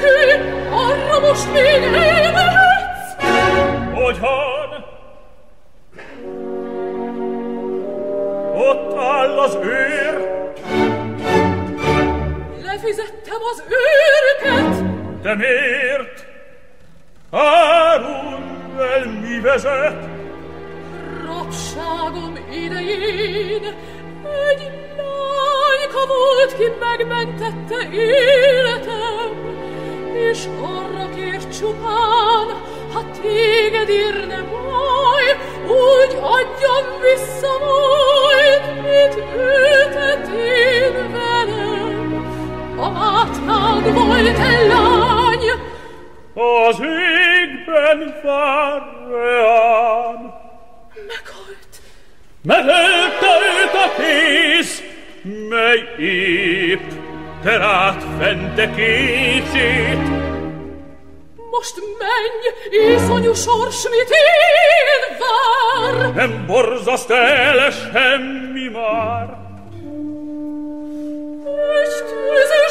te, arra? Ott áll az őr. Lefizettem az őröket. De miért? Árul el mi vezet? Idején egy lányka volt, ki megmentette életem és arra kért csupán, ha téged úgy adjam vissza majd, mit ültet én velem. A volt egy lány, az égben vár reán. Meghalt. Megölte őt a kész, mely épp terát fente készét. Most menj, iszonyú sors, mit én vár! Nem borzaszt el semmi már. Egy tűzös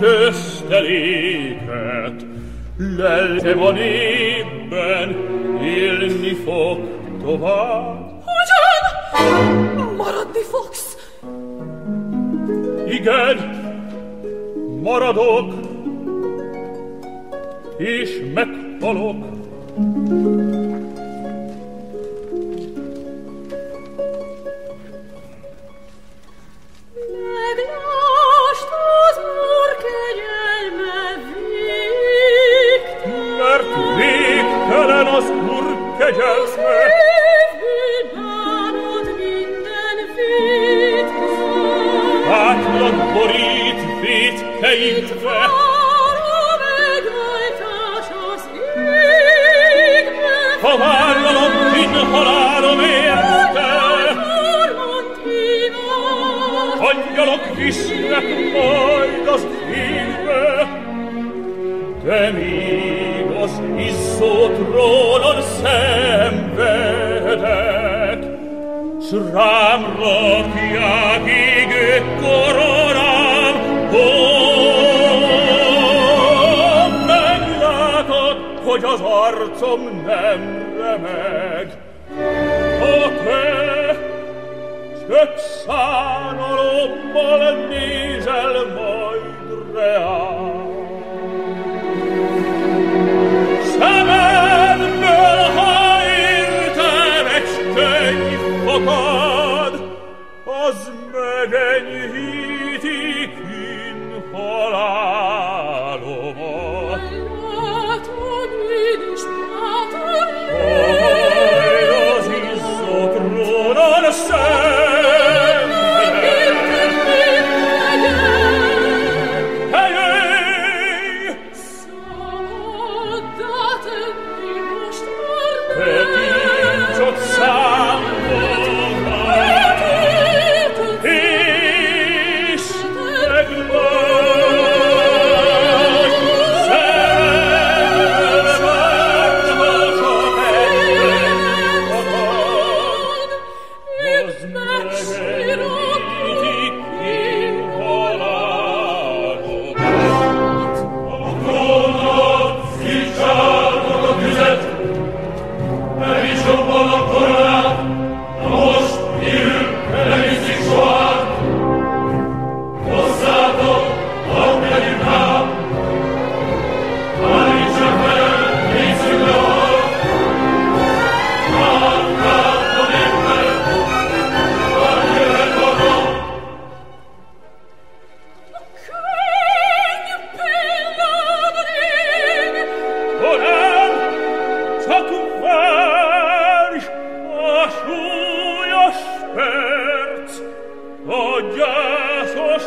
közteléket, lelkem a népben élni fog tovább. Hogyan? Maradni fogsz? Igen, maradok, és meghalok. Átlag borít vétkeintve, Arra meghajtás az égbe. ha vállalom, min halálom érte. Angyalok visznek majd az égbe, de míg az izzó trónon szenvedek, s rám rakják égő koronám, hogy az arcom nem remeg, ha te csak szánalommal nézel majd reám. Szemedből, herz, o ja so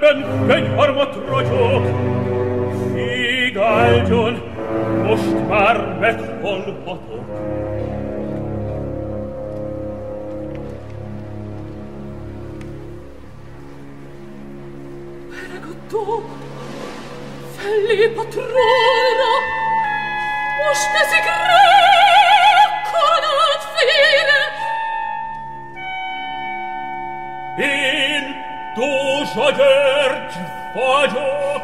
ebben fenyharmat ragyog. Híg áldjon, most már meghalhatok. Peregattó, fellép a trónra, most teszik rá! Feuer, Feuer,